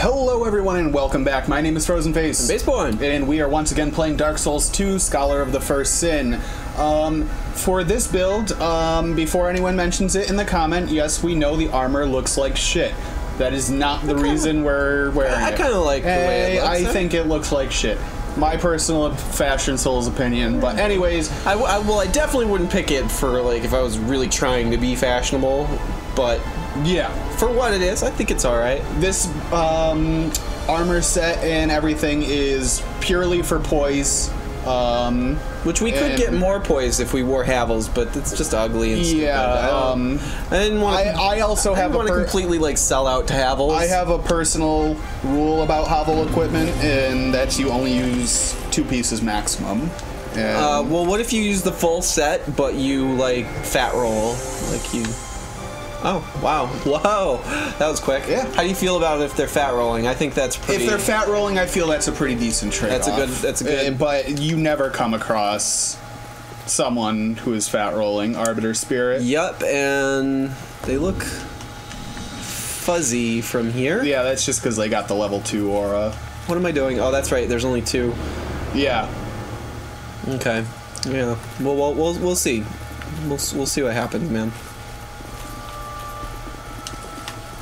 Hello, everyone, and welcome back. My name is Frozen Face. Baseborn. And we are once again playing Dark Souls 2 Scholar of the First Sin. Um, for this build, um, before anyone mentions it in the comment, yes, we know the armor looks like shit. That is not the reason we're wearing I it. kinda like the way it Hey, looks. I think it looks like shit. My personal fashion souls opinion. But anyways, I, I- well, I definitely wouldn't pick it for like if I was really trying to be fashionable, but yeah. for what it is, I think it's all right. This um, armor set and everything is purely for poise. Um, Which we could get more poise if we wore Havels, but it's just ugly and stupid. Yeah, I, don't- um, I didn't want. I, I also have a want to per- completely like sell out to Havels. I have a personal rule about Havel equipment, and that's you only use two pieces maximum. And Uh, well, what if you use the full set, but you like fat roll, like you? Oh wow, whoa, that was quick. Yeah. How do you feel about it if they're fat rolling? I think that's pretty. if they're fat rolling, I feel that's a pretty decent trade. That's a good- that's a good- Uh, but you never come across someone who is fat rolling Arbiter Spirit. Yup, and they look fuzzy from here. Yeah, that's just because they got the level two aura. What am I doing? Oh, that's right. There's only two. Yeah. Okay. Yeah. Well, we'll we'll, we'll see. We'll we'll see what happens, man.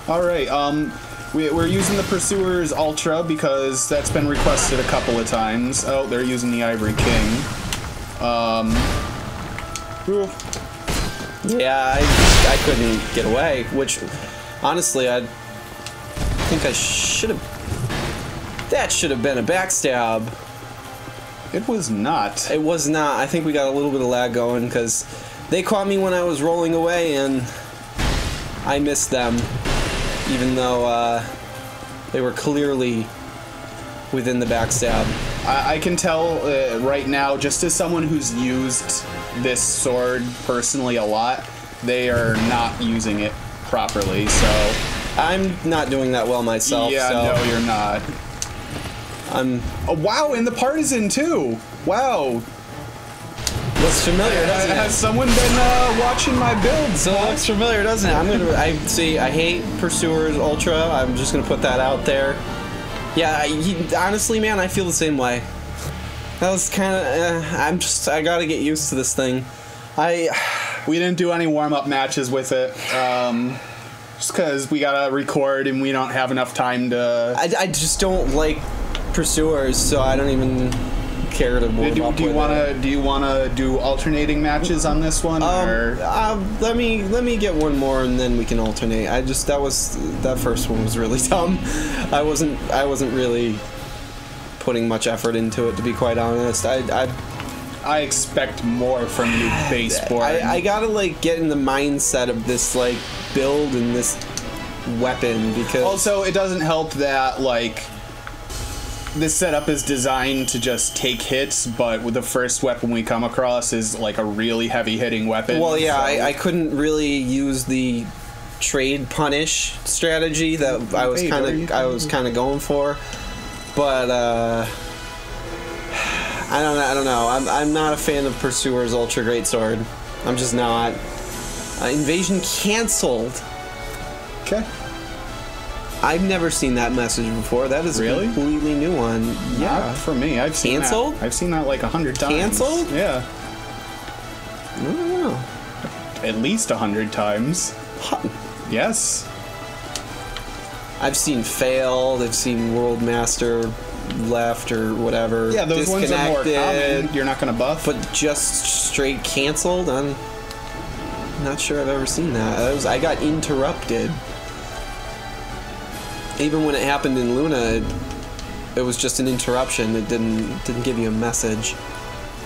All right. Um, we, we're using the Pursuers Ultra because that's been requested a couple of times. Oh, they're using the Ivory King. Um. ooh, Yeah, I I couldn't get away. Which, honestly, I think I should have. That should have been a backstab. It was not. It was not. I think we got a little bit of lag going because they caught me when I was rolling away and I missed them, even though uh, they were clearly within the backstab. I, I can tell uh, right now, just as someone who's used this sword personally a lot, they are not using it properly. So I'm not doing that well myself. yeah, so no, you're not. I'm. Oh, wow, and the partisan too. Wow. Looks familiar, doesn't Has someone been uh, watching my builds? So it looks familiar, doesn't it? I'm gonna. I see. I hate Pursuers Ultra. I'm just gonna put that out there. Yeah, I, he- honestly, man, I feel the same way. That was kind of. Uh, I'm just. I gotta get used to this thing. I. We didn't do any warm up matches with it. Um, just because we gotta record and we don't have enough time to. I, I just don't like Pursuers, so I don't even care to warm do, up do you want to do you want to do alternating matches on this one Um, or uh, let me let me get one more and then we can alternate. I just that was that first one was really dumb. I wasn't I wasn't really putting much effort into it to be quite honest. I I I expect more from you, Baseborn. I, I gotta like get in the mindset of this like build and this weapon because also, it doesn't help that like this setup is designed to just take hits, but with the first weapon we come across is like a really heavy hitting weapon. well yeah so- I, I couldn't really use the trade punish strategy that I was kind what are you of I was kind of going for, but uh, I don't I don't know I'm I'm not a fan of Pursuer's Ultra Great Sword. I'm just not. Uh, invasion canceled. okay. I've never seen that message before. That is Really? a completely new one. Not Yeah. for me. I've seen Canceled? That. I've seen that like a hundred times. Canceled? Yeah, I don't know. at least a hundred times. Yes. I've seen failed. I've seen World Master left or whatever. Yeah, those ones are more common. You're not gonna buff. But just straight canceled. I'm not sure I've ever seen that. I, was, I got interrupted. Even when it happened in Luna, it, it was just an interruption. It didn't didn't give you a message.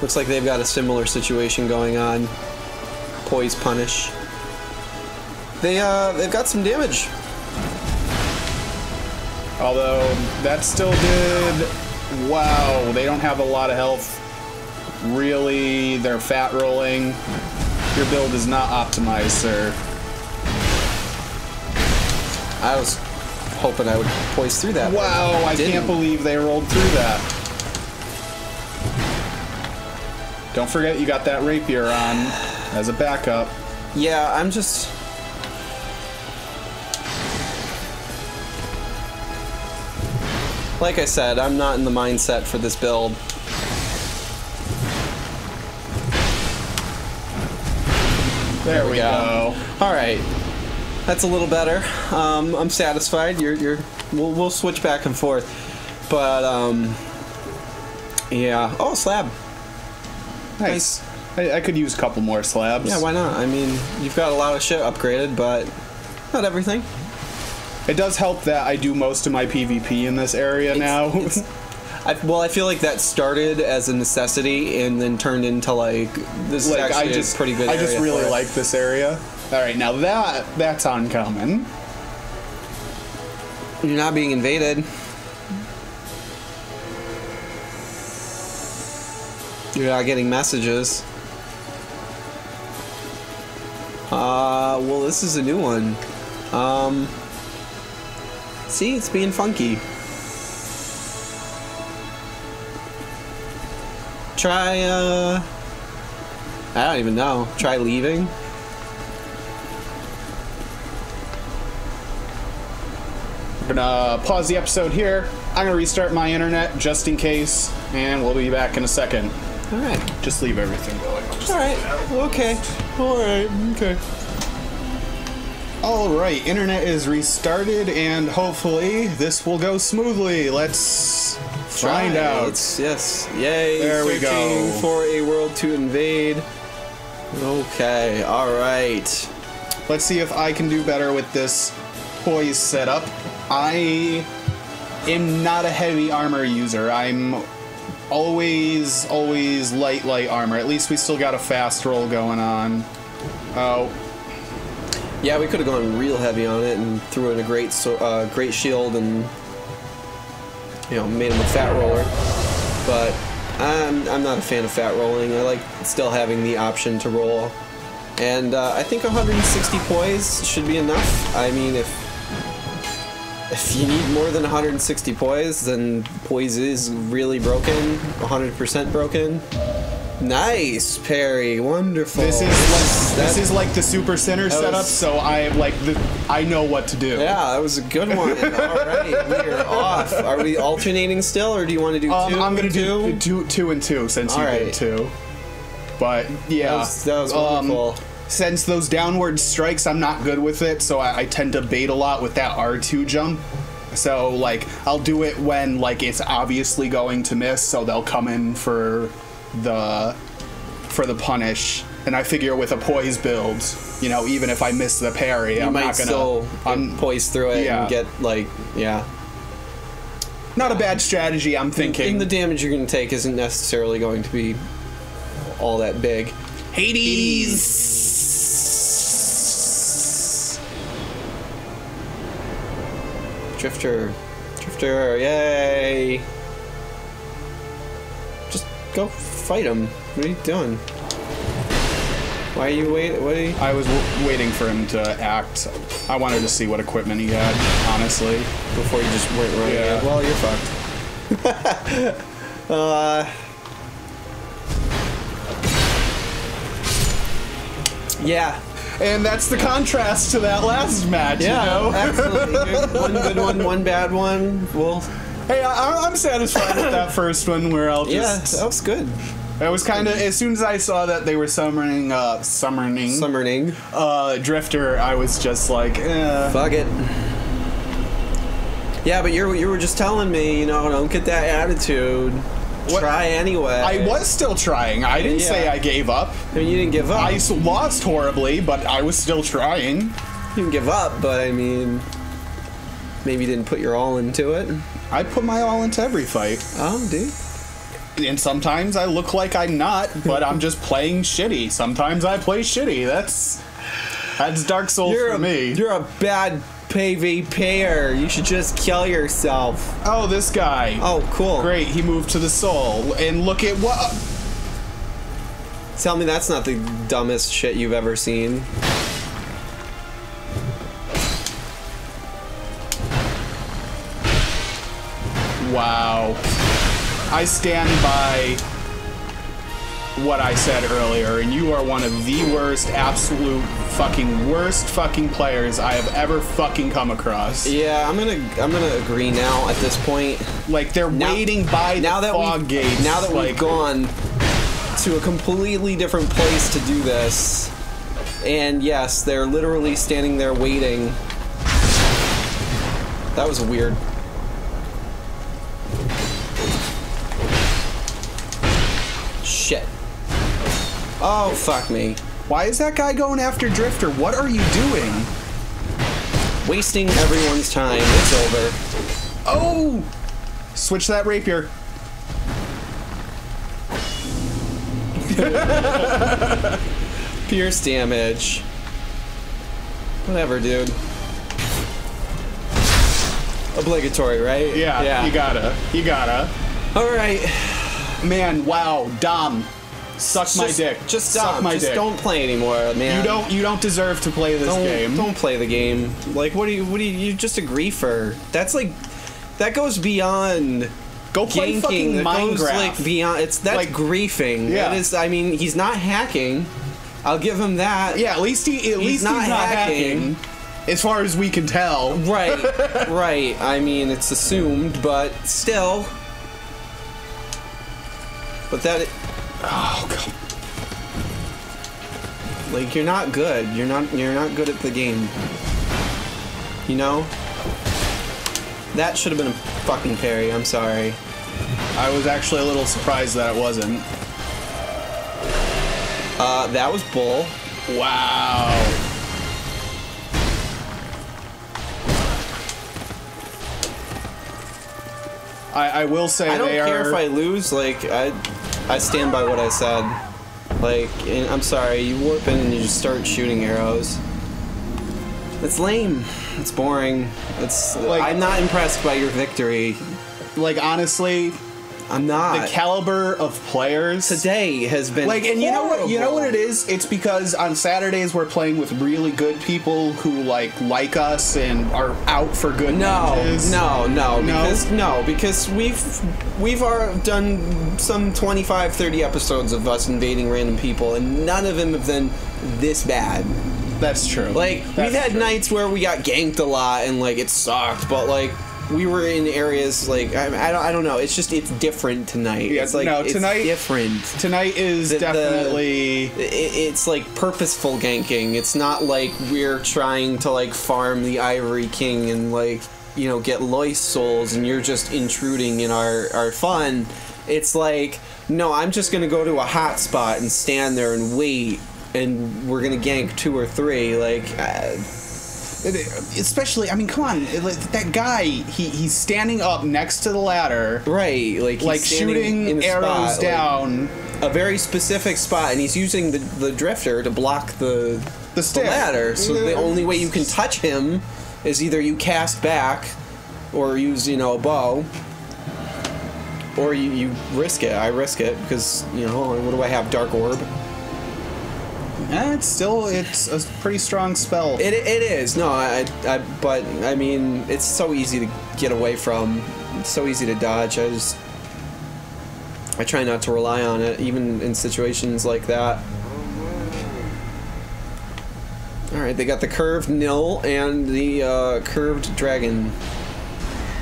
Looks like they've got a similar situation going on. Poise punish. They uh they've got some damage. Although that still did. Wow, they don't have a lot of health. Really, they're fat rolling. Your build is not optimized, sir. I was hoping I would poise through that. Wow, I didn't. can't believe they rolled through that. Don't forget you got that rapier on as a backup. Yeah, I'm just. like I said, I'm not in the mindset for this build. There we go. All right, that's a little better. Um, I'm satisfied. You're, you're. We'll, we'll switch back and forth, but um, yeah. Oh, slab. Nice. I, I could use a couple more slabs. Yeah, why not? I mean, you've got a lot of shit upgraded, but not everything. It does help that I do most of my PvP in this area now. I, well, I feel like that started as a necessity and then turned into like this is actually I just pretty good. I just really like this area. All right, now that that's uncommon. You're not being invaded. You're not getting messages. Uh, well, this is a new one. Um, see, it's being funky. Try, uh, I don't even know. Try leaving. We're gonna pause the episode here. I'm gonna restart my internet just in case, and we'll be back in a second. All right. Just leave everything going. All right. Okay. All right. Okay. All right, internet is restarted, and hopefully this will go smoothly. Let's find out. Yes. Yay. There we go. for a world to invade. Okay. All right. Let's see if I can do better with this poise setup. I am not a heavy armor user. I'm always, always light, light armor. At least we still got a fast roll going on. Oh, Yeah, we could have gone real heavy on it and threw in a great, so, uh, great shield and you know made him a fat roller. But I'm I'm not a fan of fat rolling. I like still having the option to roll. And uh, I think 160 poise should be enough. I mean, if if you need more than 160 poise, then poise is really broken, 100% broken. Nice, parry. Wonderful. this is like That- this is like the super center that setup. So I like the I know what to do. Yeah, that was a good one. All right, we are off. Are we alternating still, or do you want to do Um, 2 I'm gonna do two? two, two and two since you All did two. But yeah, That was, that was um, wonderful. Since those downward strikes, I'm not good with it, so I, I tend to bait a lot with that R2 jump. So like, I'll do it when like it's obviously going to miss, so they'll come in for the for the punish. And I figure with a poise build, you know, even if I miss the parry, you I'm might not gonna. still I'm poise through it yeah. and get like yeah. not a bad strategy. I'm thinking. And the damage you're going to take isn't necessarily going to be all that big. Hades. Drifter, drifter, yay! Just go fight him. What are you doing? Why are you wait? What are you? I was w- waiting for him to act. I wanted to see what equipment he had, honestly. Before you just weren't running Yeah. Well, you're fucked. uh. Yeah. And that's the contrast to that last match, Yeah. you know? Absolutely. One good one, one bad one. Well, hey, I, I'm satisfied with that first one where I'll just. yeah, that was good. It was kind of. As soon as I saw that they were summoning, uh, summoning, Summoning. uh, Drifter, I was just like, eh. Fuck it. Yeah, but you you were just telling me, you know, don't get that attitude. What- Try anyway. I was still trying. I didn't say I gave up. I mean, you didn't give up. I lost horribly, but I was still trying. You didn't give up, but I mean, maybe you didn't put your all into it. I put my all into every fight. Oh, dude. And sometimes I look like I'm not, but I'm just playing shitty. Sometimes I play shitty. That's that's Dark Souls You're for a, me. You're a bad PvPer. You should just kill yourself. oh, this guy. Oh, cool. Great, he moved to the soul. And look at what Tell me that's not the dumbest shit you've ever seen. Wow. I stand by what I said earlier, and you are one of the worst, absolute fucking worst fucking players I have ever fucking come across. Yeah, I'm gonna I'm gonna agree now at this point. Like they're Now- waiting by the now that fog gates. Now that like, we've gone to a completely different place to do this, and yes, they're literally standing there waiting. That was a weird. Oh fuck me. Why is that guy going after Drifter? What are you doing? Wasting everyone's time. It's over. Oh! Switch that rapier. Pierce damage. Whatever, dude. Obligatory, right? Yeah, yeah. you gotta. You gotta. All right. Man, wow, Dom. Suck my dick. Just suck my just dick. don't play anymore, man. You don't. You don't deserve to play this Don't, game. don't play the game. Like, what do you? What do you? You're just a griefer. That's like, that goes beyond. Go play ganking. fucking That goes, like beyond. It's that's Like- griefing. Yeah. That is. I mean, he's not hacking. I'll give him that. yeah, at least he. At least not he's not hacking. hacking. As far as we can tell. Right, right. I mean, it's assumed, but still. But that, Oh god. like, you're not good. You're not. You're not good at the game. You know. That should have been a fucking parry. I'm sorry. I was actually a little surprised that it wasn't. Uh, that was bull. Wow. I, I will say I don't care are. if I lose. Like, I, I stand by what I said. Like, and I'm sorry. You warp in and you just start shooting arrows. It's lame. It's boring. It's. Like- I'm not impressed by your victory. like honestly, I'm not. the caliber of players today has been like and you know what you know what it is? it's because on saturdays we're playing with really good people who like like us and are out for good No, matches. no, no, No? because no, because we've we've are done some 25, 30 episodes of us invading random people, and none of them have been this bad. that's true Like That's we've had true. nights where we got ganked a lot and like it sucked, but like we were in areas like I, I don't I don't know. It's just it's different tonight. Yeah, it's like no, it's tonight- different. tonight is The- the- definitely it, it's like purposeful ganking. It's not like we're trying to like farm the Ivory King and like you know get Loyce souls and you're just intruding in our our fun. It's like no, I'm just gonna go to a hot spot and stand there and wait, and we're gonna gank two or three. Like uh, especially i mean come on that guy he he's standing up next to the ladder right, like he's like in shooting arrows spot, like, down a very specific spot, and he's using the the drifter to block the the stick ladder. So the only way you can touch him is either you cast back, or use you know a bow, or you, you risk it. I risk it because you know what do I have? Dark orb. Eh, it's still it's a pretty strong spell It, it is no, I, I but I mean it's so easy to get away from. It's so easy to dodge. I just I try not to rely on it, even in situations like that. All right, they got the curved nil and the uh, curved dragon.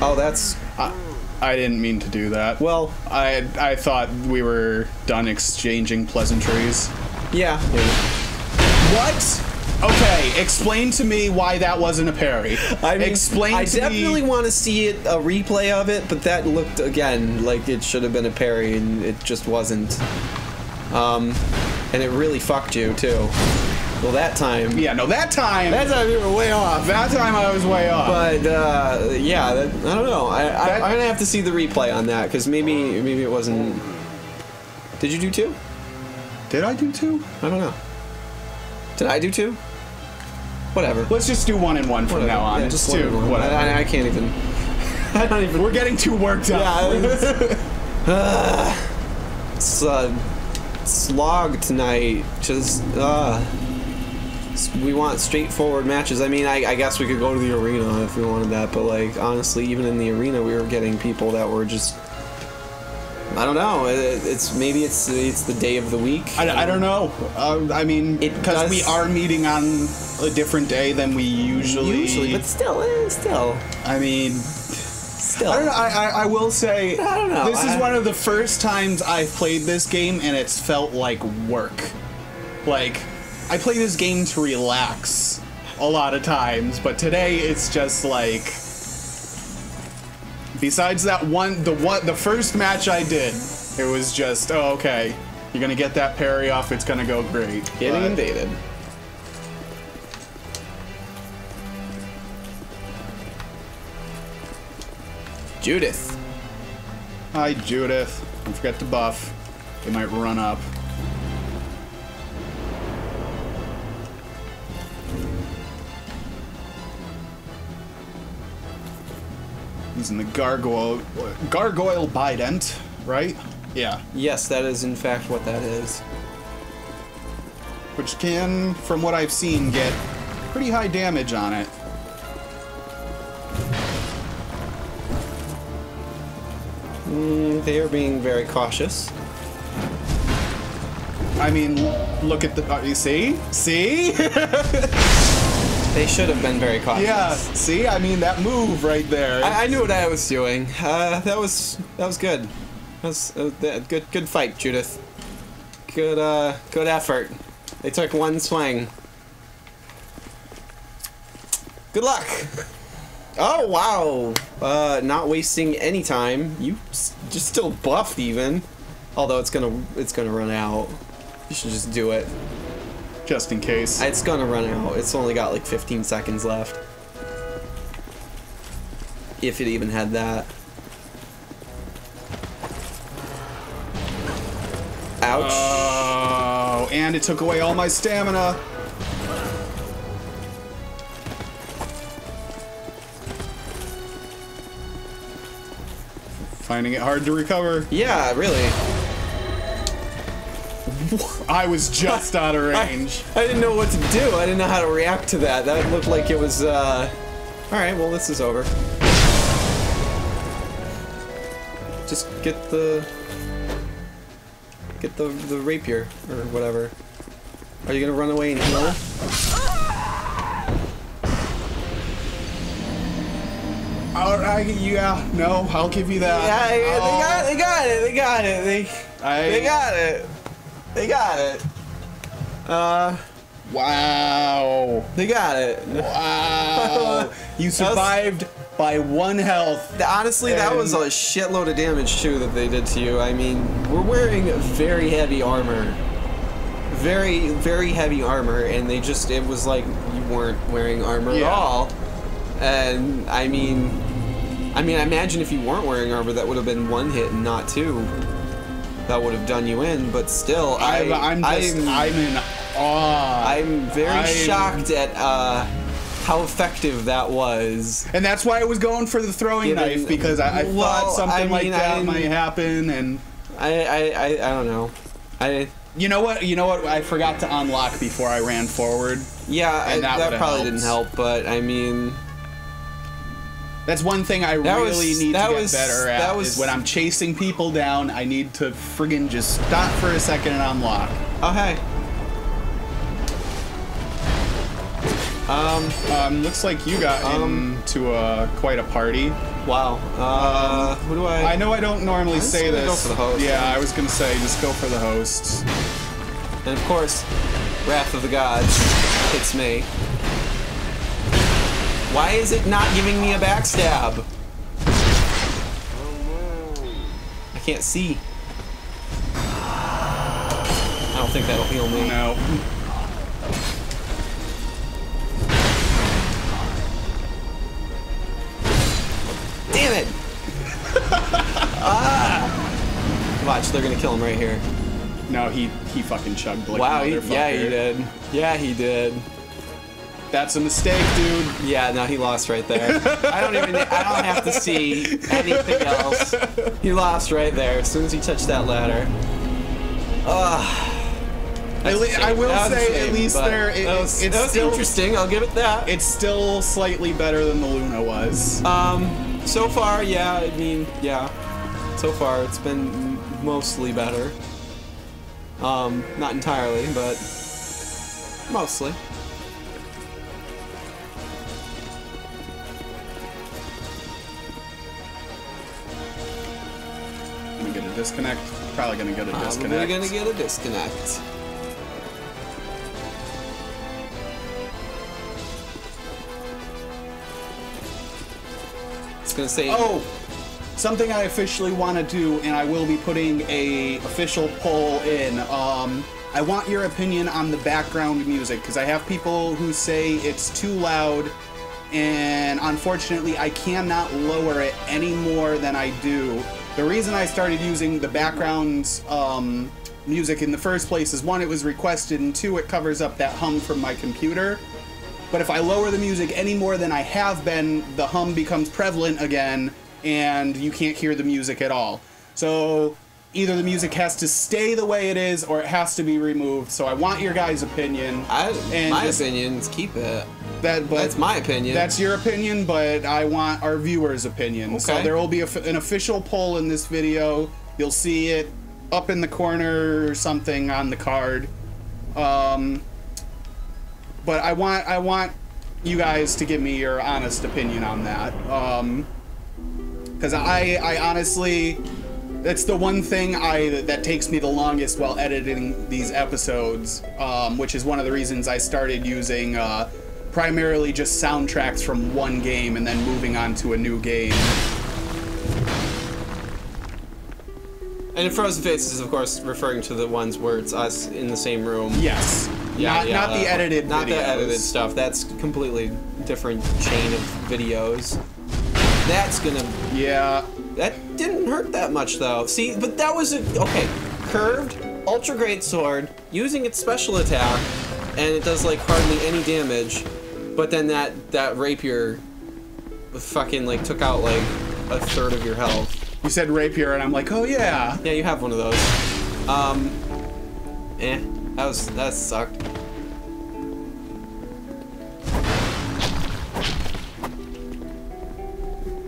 Oh, that's I, I didn't mean to do that well, I I thought we were done exchanging pleasantries. Yeah. What? Okay, explain to me why that wasn't a parry. I mean, explain I definitely want to see it a replay of it, but that looked again like it should have been a parry, and it just wasn't. Um, and it really fucked you too. Well, that time. Yeah, no, that time. That time you were way off. that time I was way off. But uh, yeah, that, I don't know. I, I, I'm gonna have to see the replay on that because maybe maybe it wasn't. Did you do two? Did I do two? I don't know. Did I do two? Whatever. Let's just do one and one from Whatever. now on. Yeah, just two. one. Whatever. I, I can't even. I don't even. We're getting too worked up. Yeah, it's uh, slog tonight. Just uh, we want straightforward matches. I mean, I, I guess we could go to the arena if we wanted that, but like honestly, even in the arena, we were getting people that were just I don't know. It, it's maybe it's it's the day of the week. I, I don't know. Uh, I mean, because we are meeting on a different day than we usually. Usually, but still, eh, still, I mean, still. I don't know. I, I, I will say, I don't know, This is I- one of the first times I've played this game, and it's felt like work. Like, I play this game to relax a lot of times, but today it's just like. Besides that one, the one, the first match I did, it was just, oh, okay, you're gonna get that parry off. It's gonna go great. Getting But- invaded. Judith. Hi, Judith. Don't forget to buff. They might run up. Using the gargoyle, gargoyle bident, right? Yeah, Yes, that is in fact what that is. which can, from what I've seen, get pretty high damage on it. Mm, they are being very cautious. I mean, look at the. Uh, you see? See? They should have been very cautious. yeah. See? I mean, that move right there. I, I knew what I was doing. Uh, that was that was good. That was uh, that- good good fight, Judith. Good uh good effort. They took one swing. Good luck. Oh wow! Uh, not wasting any time. You s- just still buffed even, although it's gonna it's gonna run out. You should just do it. Just in case. It's gonna run out. It's only got like 15 seconds left. If it even had that. Ouch. Oh, and it took away all my stamina. Finding it hard to recover. yeah, really. I was just out of range. I didn't know what to do. I didn't know how to react to that. That looked like it was, uh... Alright, well, this is over. Just get the... Get the, the rapier, or whatever. Are you gonna run away and heal? Right, yeah, no, I'll give you that. Yeah, Oh, they got, they got it. They got it. They, I- they got it. They got it. Uh, Wow. they got it. Wow. you survived by one health. Honestly, that was a shitload of damage too that they did to you. I mean, we're wearing very heavy armor. Very, very heavy armor, and they just, it was like you weren't wearing armor at all. And, I mean, I mean, I imagine if you weren't wearing armor, that would have been one hit and not two. That would have done you in, but still, I, I'm, I'm just, I'm, in awe. I'm very I'm- shocked at uh, how effective that was. and that's why I was going for the throwing Given- knife because I, I Well, thought something I like mean, I that might happen. And I, I, I, I don't know. I, you know what? You know what? I forgot to unlock before I ran forward. yeah, that that, probably helped. didn't help, but I mean, That's one thing I That really was- need to get was- better at. that was- is when I'm chasing people down, I need to friggin' just stop for a second and unlock. oh hey, Um, looks like you got Um, into a, quite a party. wow. Uh, who do I? I know I don't normally say this. go for the host. Yeah, I was gonna say just go for the host. And of course, Wrath of the Gods hits me. Why is it not giving me a backstab? I can't see. I don't think that'll heal me. No. Damn it! ah! Watch, they're gonna kill him right here. No, he he fucking chugged like wow, a he, motherfucker. yeah, he did. Yeah, he did. That's a mistake, dude. Yeah, no, he lost right there. I don't even. I don't have to see anything else. He lost right there as soon as he touched that ladder. Ugh. At I will That was a say, shame, at least there, it, that was, it's that was still interesting. I'll give it that. it's still slightly better than the Luna was. Um, so far, yeah. I mean, yeah. So far, it's been mostly better. Um, not entirely, but mostly. Disconnect. Probably gonna get a Probably disconnect. gonna get a disconnect. It's gonna say. Oh, something I officially want to do, and I will be putting a official poll in. Um, I want your opinion on the background music because I have people who say it's too loud, and unfortunately, I cannot lower it any more than I do. The reason I started using the background um, music in the first place is one, it was requested, and two, it covers up that hum from my computer. But if I lower the music any more than I have been, the hum becomes prevalent again, and you can't hear the music at all. So either the music has to stay the way it is, or it has to be removed. So I want your guys' opinion. I, and my just- opinion is keep it. That, but That's my opinion. That's your opinion, but I want our viewers' opinion. So there will be a an official poll in this video. You'll see it up in the corner or something on the card. Um, but I want I want you guys to give me your honest opinion on that. Um, because I I honestly that's the one thing I that takes me the longest while editing these episodes, um, which is one of the reasons I started using uh, primarily just soundtracks from one game and then moving on to a new game. And in Frozen Faces is, of course, referring to the ones where it's us in the same room. Yes, not not the uh, edited Not videos. the edited stuff. That's completely different chain of videos. That's gonna. Yeah, That didn't hurt that much though. See, but that was a okay. Curved, ultra great sword, using its special attack, and it does like hardly any damage. But then that that rapier, fucking like took out like a third of your health. you said rapier, and I'm like, oh yeah. Yeah, you have one of those. Um, eh, that was that sucked.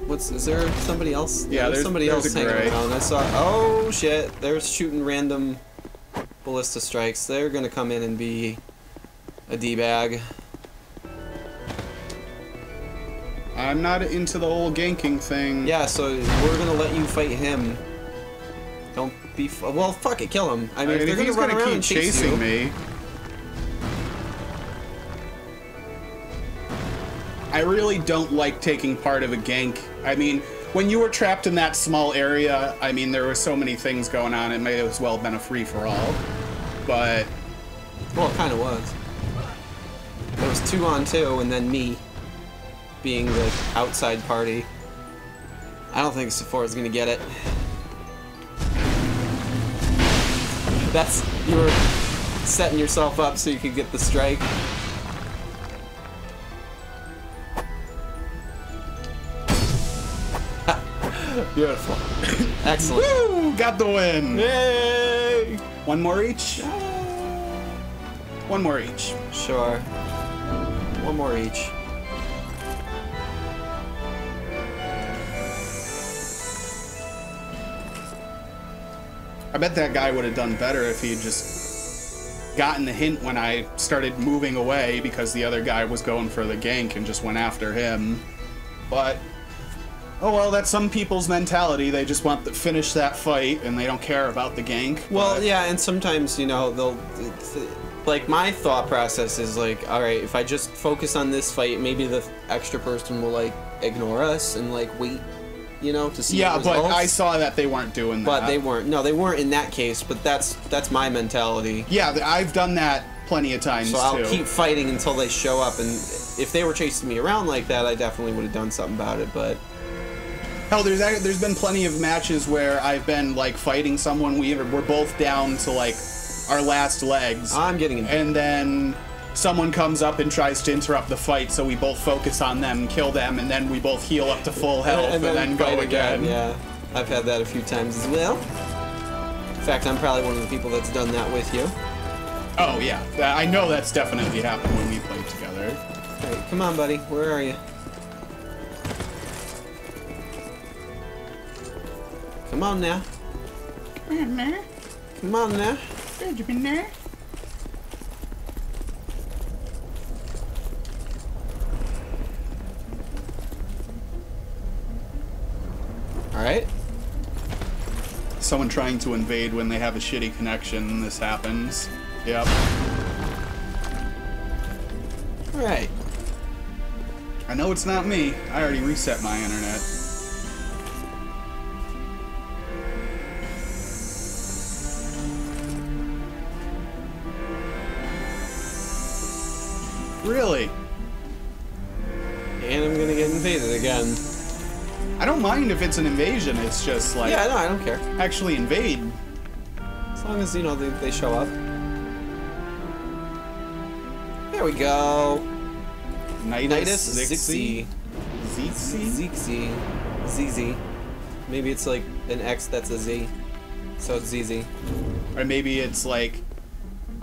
What's is there somebody else? Yeah, there's- somebody there's else hanging around. I saw. Oh shit! They're shooting random ballista strikes. They're gonna come in and be a d I'm not into the whole ganking thing. Yeah, so we're gonna let you fight him. Don't be. F- well, fuck it, kill him. I I mean, mean, if if they're he's gonna run gonna keep chasing you, me. I really don't like taking part of a gank. I mean, when you were trapped in that small area, I mean, there were so many things going on, it may as well have been a free for all. But, Well, it kind of was. It was two on two, and then me being the outside party. I don't think Sephora's gonna get it. That's you were setting yourself up so you could get the strike. Beautiful. Excellent. woo! Got the win! Yay! One more each? Ah. One more each. Sure. One more each. I bet that guy would have done better if he'd just gotten the hint when I started moving away because the other guy was going for the gank and just went after him. But oh well, that's some people's mentality. They just want to finish that fight and they don't care about the gank. Well, but- yeah, and sometimes you know they'll. Like my thought process is like, all right, if I just focus on this fight, maybe the extra person will like ignore us and like wait, you know, to see. Yeah, but results. I saw that they weren't doing that. But they weren't. No, they weren't in that case. But that's that's my mentality. Yeah, I've done that plenty of times So I'll too. keep fighting until they show up. And if they were chasing me around like that, I definitely would have done something about it. But Hell, there's there's been plenty of matches where I've been like fighting someone. We we're both down to like our last legs. I'm getting. In- and then someone comes up and tries to interrupt the fight, so we both focus on them, kill them, and then we both heal up to full health, and, then, go fight again. Yeah, I've had that a few times as well. In fact, I'm probably one of the people that's done that with you. Oh yeah, I know that's definitely happened when we played together. Hey, come on, buddy. Where are you? Come on now. Anna, Come on now. Benjamin. Alright. Someone trying to invade when they have a shitty connection. This happens. Yep. Alright. I know it's not me. I already reset my internet. If it's an invasion. It's just like Yeah, no, I don't care. actually invade. As long as, you know, they, they show up. There we go. Nidus, Nidus Zixi, Zixi. Zixi. ZZ. Maybe it's like an X that's a Z. So it's ZZ. Or maybe it's like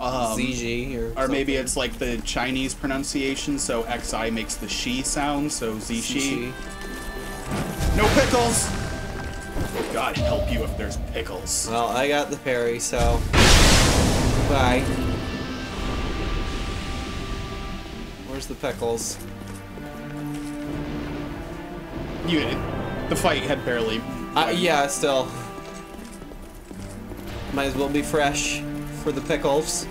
um, ZG or Or maybe it's like the Chinese pronunciation, so XI makes the she sound, so Zishi. No pickles! God help you if there's pickles. Well, I got the parry, so. Bye. Where's the pickles? You the fight had barely. Uh, yeah, still. Might as well be fresh for the pickles.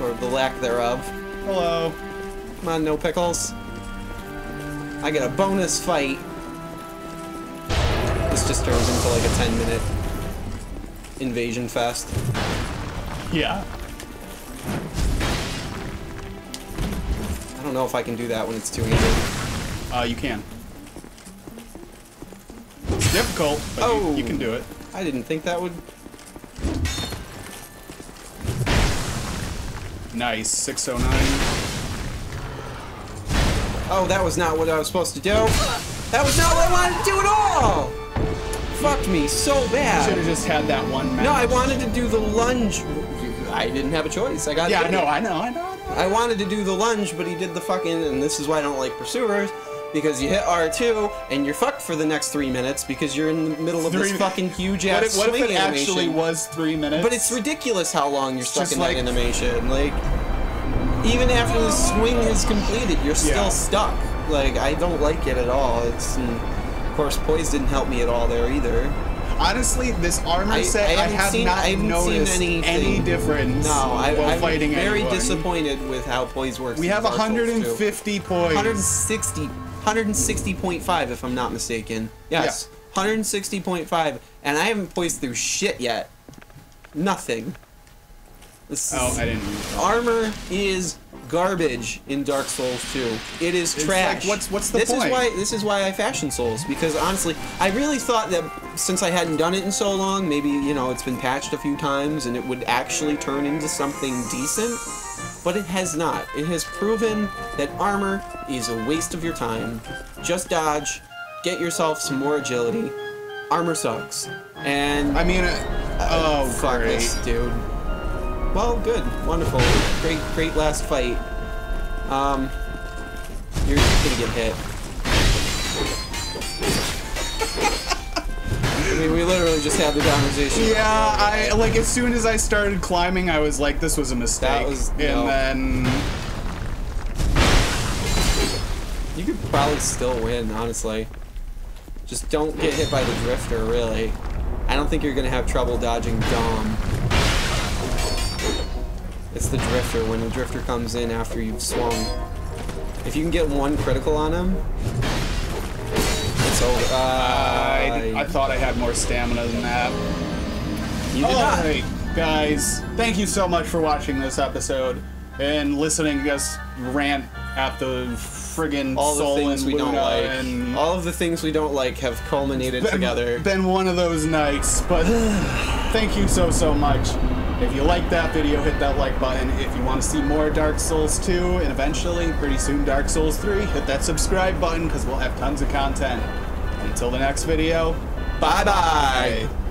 Or the lack thereof. Hello. Come on, no pickles. I get a bonus fight. This just turns into like a 10 minute invasion fest. Yeah. I don't know if I can do that when it's too handed. Uh, you can. It's difficult, but you- Oh. you, can do it. I didn't think that would. Nice. 609. Oh, that was not what I was supposed to do. That was not what I wanted to do at all! Fucked me so bad. Should have just had that one match. No, I wanted to do the lunge. I didn't have a choice. I got Yeah, no, I know, I know, I know. I wanted to do the lunge, but he did the fucking, and this is why I don't like pursuers, because you hit R2 and you're fucked for the next three minutes because you're in the middle of this Three- fucking huge What ass if, what if swing it animation. actually was three minutes? But it's ridiculous how long you're stuck just in like- that animation. Like, even after the swing is completed, you're still Yeah. stuck. Like, I don't like it at all. It's, of course, poise didn't help me at all there either. Honestly, this armor I- set, I I, haven't seen- not I noticed any difference No, I, I'm fighting very anyone. disappointed with how poise works. We have Dark Souls 2. 150 points. 160 160.5 if I'm not mistaken. Yes. 160.5 and I haven't poised through shit yet. Nothing. This Oh, I didn't. Armor is garbage in Dark Souls 2. It is It's trash. like, what's- what's the this point? Is why, this is why I fashion Souls, because honestly, I really thought that since I hadn't done it in so long, maybe, you know, it's been patched a few times and it would actually turn into something decent. But it has not. It has proven that armor is a waste of your time. Just dodge, get yourself some more agility. Armor sucks. And I mean, uh, oh, fuck great. this, dude. Well, good, wonderful, great, great last fight. Um, you're gonna get hit. I mean, we literally just had the conversation. Yeah, I like as soon as I started climbing, I was like, this was a mistake. That was- and no. then You could probably still win, honestly. Just don't get hit by the drifter, really. I don't think you're gonna have trouble dodging Dom. It's the drifter, when the drifter comes in after you've swung. If you can get one critical on him, it's over. I, Uh, I thought I had more stamina than that. you did not. Alright, guys, thank you so much for watching this episode and listening to us rant at the friggin' All the Soul things and we don't Luna like. and All of the things we don't like have culminated been, together. been one of those nights, but thank you so so much. If you like that video, hit that like button. If you want to see more Dark Souls 2 and eventually, pretty soon, Dark Souls 3, hit that subscribe button because we'll have tons of content. Until the next video, bye bye.